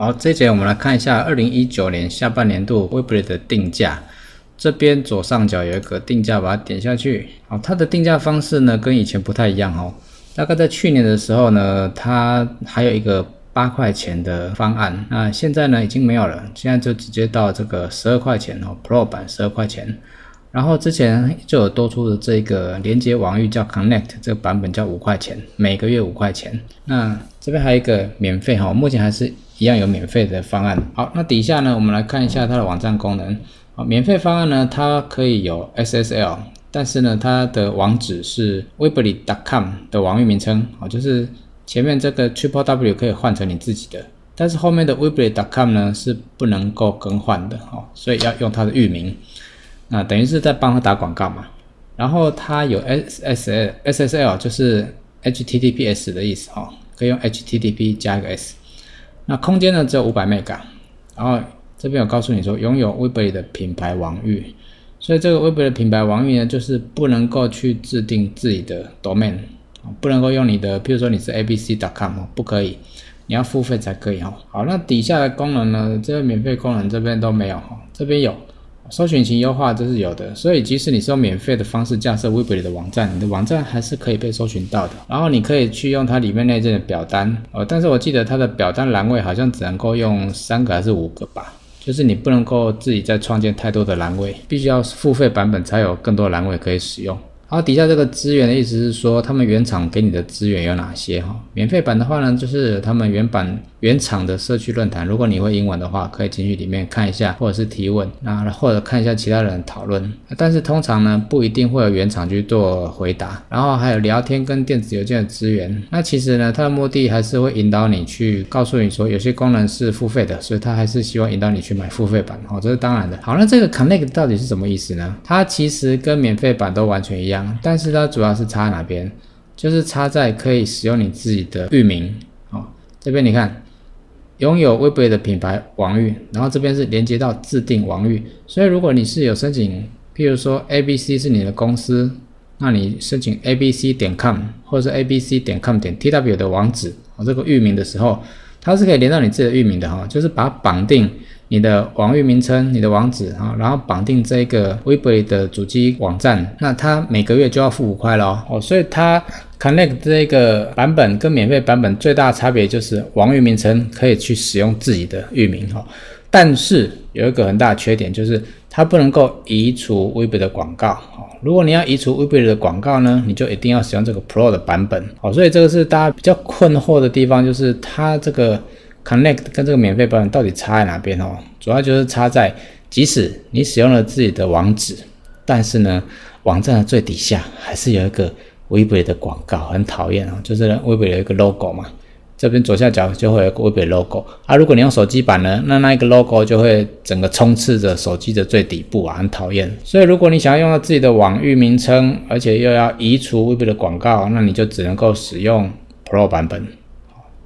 好，这节我们来看一下二零一九年下半年度 Weebly 的定价。这边左上角有一个定价，把它点下去。好，它的定价方式呢跟以前不太一样哦。大概在去年的时候呢，它还有一个八块钱的方案，那现在呢已经没有了，现在就直接到这个十二块钱哦，Pro 版十二块钱。然后之前就有多出的这个连接网域叫 Connect 这个版本叫五块钱，每个月五块钱。那这边还有一个免费哈，目前还是一样有免费的方案。好，那底下呢，我们来看一下它的网站功能。好，免费方案呢，它可以有 SSL，但是呢，它的网址是 Webly.com 的网域名称。好，就是前面这个 triple W 可以换成你自己的，但是后面的 weebly.com 呢是不能够更换的。哦，所以要用它的域名。那等于是在帮他打广告嘛，然后它有 S S L S S L 就是 H T T P S 的意思哈，可以用 H T T P 加一个 S。那空间呢只有五百 mega，然后这边有告诉你说拥有 Weebly 的品牌网域，所以这个 Web 的品牌网域呢就是不能够去制定自己的 domain，不能够用你的，比如说你是 A B C dot com 不可以，你要付费才可以哈。好，那底下的功能呢，这个免费功能这边都没有哈，这边有。搜寻型优化这是有的，所以即使你是用免费的方式架设 Web 里的网站，你的网站还是可以被搜寻到的。然后你可以去用它里面内置的表单，呃，但是我记得它的表单栏位好像只能够用三个还是五个吧，就是你不能够自己再创建太多的栏位，必须要付费版本才有更多栏位可以使用。然后底下这个资源的意思是说，他们原厂给你的资源有哪些哈？免费版的话呢，就是他们原版。原厂的社区论坛，如果你会英文的话，可以进去里面看一下，或者是提问，那或者看一下其他人讨论。但是通常呢，不一定会有原厂去做回答。然后还有聊天跟电子邮件的资源。那其实呢，它的目的还是会引导你去告诉你说，有些功能是付费的，所以他还是希望引导你去买付费版。哦，这是当然的。好，那这个 Connect 到底是什么意思呢？它其实跟免费版都完全一样，但是它主要是差哪边？就是差在可以使用你自己的域名。哦，这边你看。拥有 Web 的品牌网域，然后这边是连接到自定网域，所以如果你是有申请，譬如说 ABC 是你的公司，那你申请 ABC 点 com 或者是 ABC 点 com 点 tw 的网址哦，这个域名的时候，它是可以连到你自己的域名的哈，就是把绑定你的网域名称、你的网址啊，然后绑定这个 Weebly 的主机网站，那它每个月就要付五块咯。哦，所以它。Connect 这个版本跟免费版本最大的差别就是网域名称可以去使用自己的域名哈，但是有一个很大的缺点就是它不能够移除 Weebly 的广告哦。如果你要移除 Weebly 的广告呢，你就一定要使用这个 Pro 的版本哦。所以这个是大家比较困惑的地方，就是它这个 Connect 跟这个免费版本到底差在哪边哦？主要就是差在即使你使用了自己的网址，但是呢，网站的最底下还是有一个。微博的广告很讨厌啊，就是微博有一个 logo 嘛，这边左下角就会有个微博 logo 啊。如果你用手机版呢，那那一个 logo 就会整个充斥着手机的最底部啊，很讨厌。所以如果你想要用到自己的网域名称，而且又要移除微博的广告，那你就只能够使用 Pro 版本。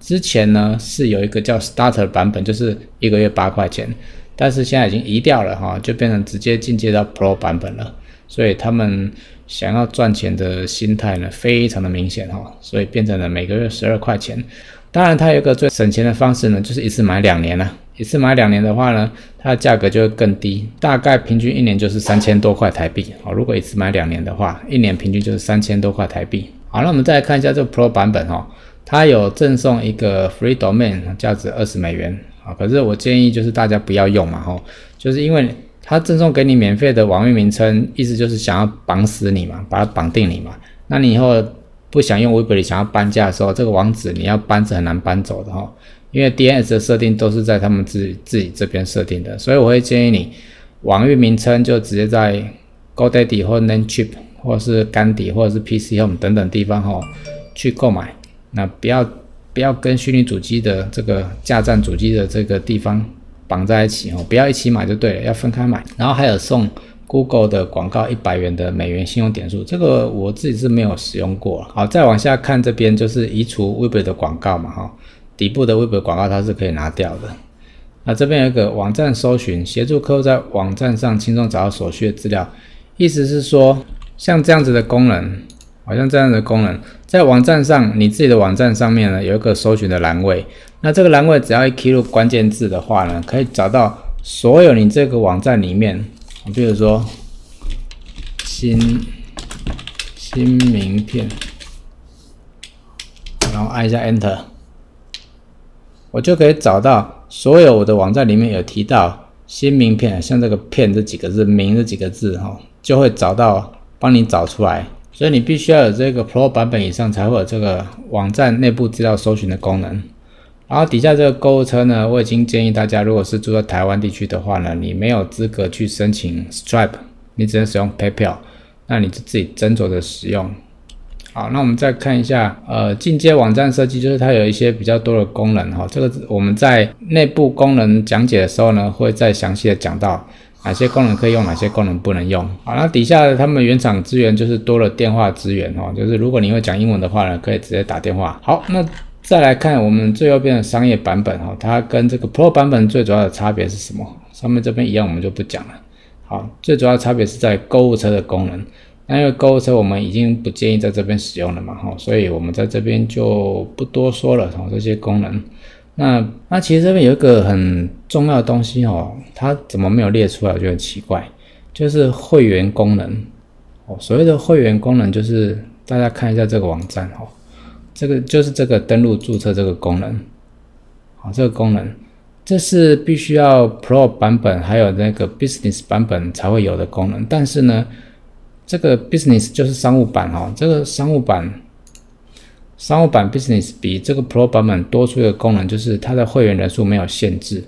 之前呢是有一个叫 Starter 版本，就是一个月八块钱，但是现在已经移掉了哈，就变成直接进阶到 Pro 版本了。所以他们。想要赚钱的心态呢，非常的明显哈，所以变成了每个月十二块钱。当然，它有一个最省钱的方式呢，就是一次买两年了。一次买两年的话呢，它的价格就会更低，大概平均一年就是三千多块台币。好，如果一次买两年的话，一年平均就是三千多块台币。好，那我们再来看一下这个 Pro 版本哈，它有赠送一个 Free Domain，价值二十美元。啊，可是我建议就是大家不要用嘛哈，就是因为。他赠送给你免费的网域名称，意思就是想要绑死你嘛，把它绑定你嘛。那你以后不想用 Weebly，想要搬家的时候，这个网址你要搬是很难搬走的哈。因为 DNS 的设定都是在他们自己自己这边设定的，所以我会建议你网域名称就直接在 GoDaddy 或 Namecheap 或是干底或者是 PC Home 等等地方哈去购买。那不要不要跟虚拟主机的这个架站主机的这个地方。绑在一起哦，不要一起买就对了，要分开买。然后还有送 Google 的广告一百元的美元信用点数，这个我自己是没有使用过。好，再往下看这边就是移除 Web 的广告嘛，哈，底部的 Web 广告它是可以拿掉的。那这边有一个网站搜寻，协助客户在网站上轻松找到所需的资料，意思是说像这样子的功能，好像这样的功能，在网站上，你自己的网站上面呢有一个搜寻的栏位，那这个栏位只要一输入关键字的话呢，可以找到所有你这个网站里面，比如说新新名片，然后按一下 Enter，我就可以找到所有我的网站里面有提到新名片，像这个“片”这几个字，“名”这几个字，哈，就会找到，帮你找出来。所以你必须要有这个 Pro 版本以上，才会有这个网站内部资料搜寻的功能。然后底下这个购物车呢，我已经建议大家，如果是住在台湾地区的话呢，你没有资格去申请 Stripe，你只能使用 PayPal，那你就自己斟酌着使用。好，那我们再看一下，呃，进阶网站设计，就是它有一些比较多的功能哈。这个我们在内部功能讲解的时候呢，会再详细的讲到。哪些功能可以用，哪些功能不能用？好，那底下他们原厂资源就是多了电话资源哦，就是如果你会讲英文的话呢，可以直接打电话。好，那再来看我们最右边的商业版本哈，它跟这个 Pro 版本最主要的差别是什么？上面这边一样，我们就不讲了。好，最主要差别是在购物车的功能。那因为购物车我们已经不建议在这边使用了嘛，哈，所以我们在这边就不多说了。哈，这些功能。那那其实这边有一个很重要的东西哦，它怎么没有列出来？我觉得很奇怪，就是会员功能哦。所谓的会员功能，就是大家看一下这个网站哦，这个就是这个登录注册这个功能，好，这个功能这是必须要 Pro 版本还有那个 Business 版本才会有的功能。但是呢，这个 Business 就是商务版哦，这个商务版。商务版 Business 比这个 Pro 版本多出一个功能，就是它的会员人数没有限制。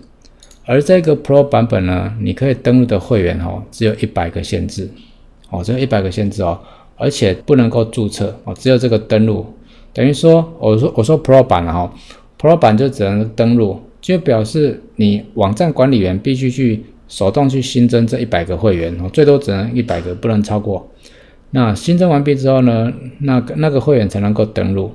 而这个 Pro 版本呢，你可以登录的会员哦，只有一百个限制哦，只有一百个限制哦，而且不能够注册哦，只有这个登录。等于说，我说我说 Pro 版了哈，Pro 版就只能登录，就表示你网站管理员必须去手动去新增这一百个会员哦，最多只能一百个，不能超过。那新增完毕之后呢，那个那个会员才能够登录。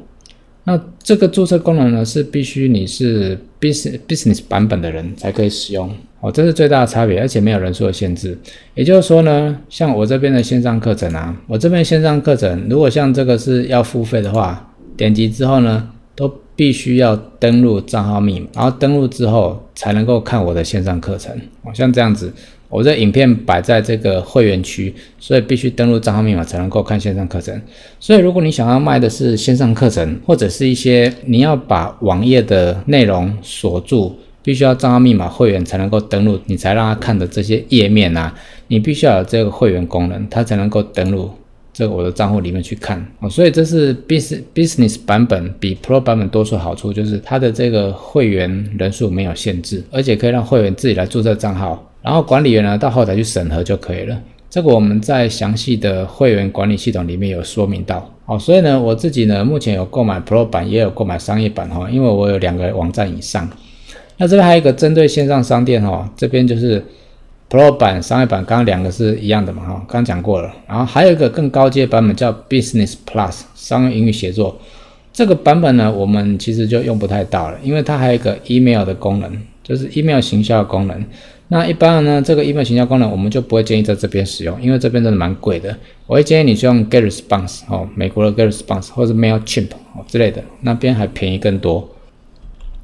那这个注册功能呢，是必须你是 business business 版本的人才可以使用哦，这是最大的差别，而且没有人数的限制。也就是说呢，像我这边的线上课程啊，我这边线上课程，如果像这个是要付费的话，点击之后呢，都必须要登录账号密码，然后登录之后才能够看我的线上课程。哦，像这样子。我这影片摆在这个会员区，所以必须登录账号密码才能够看线上课程。所以如果你想要卖的是线上课程，或者是一些你要把网页的内容锁住，必须要账号密码会员才能够登录，你才让他看的这些页面啊，你必须要有这个会员功能，他才能够登录这个我的账户里面去看。哦，所以这是 business business 版本比 pro 版本多出好处，就是它的这个会员人数没有限制，而且可以让会员自己来注册账号。然后管理员呢，到后台去审核就可以了。这个我们在详细的会员管理系统里面有说明到。好，所以呢，我自己呢，目前有购买 Pro 版，也有购买商业版哈，因为我有两个网站以上。那这边还有一个针对线上商店哈，这边就是 Pro 版、商业版，刚刚两个是一样的嘛哈，刚讲过了。然后还有一个更高阶版本叫 Business Plus 商业英语写作，这个版本呢，我们其实就用不太到了，因为它还有一个 email 的功能，就是 email 行销的功能。那一般呢，这个 email 行销功能我们就不会建议在这边使用，因为这边真的蛮贵的。我会建议你去用 GetResponse 哦，美国的 GetResponse 或者 Mailchimp 哦之类的，那边还便宜更多。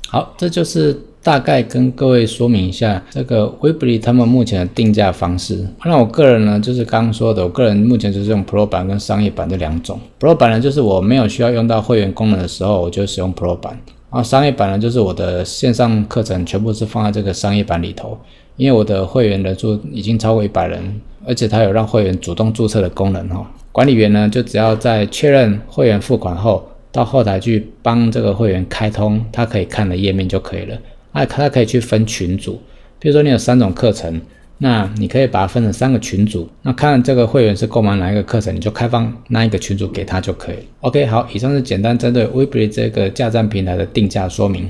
好，这就是大概跟各位说明一下这个 Weebly 他们目前的定价方式。那我个人呢，就是刚刚说的，我个人目前就是用 Pro 版跟商业版这两种。Pro 版呢，就是我没有需要用到会员功能的时候，我就使用 Pro 版。然后商业版呢，就是我的线上课程全部是放在这个商业版里头。因为我的会员人数已经超过一百人，而且它有让会员主动注册的功能哈。管理员呢，就只要在确认会员付款后，到后台去帮这个会员开通他可以看的页面就可以了。那他可以去分群组，比如说你有三种课程，那你可以把它分成三个群组。那看这个会员是购买哪一个课程，你就开放那一个群组给他就可以了。OK，好，以上是简单针对 Weebly 这个架站平台的定价说明。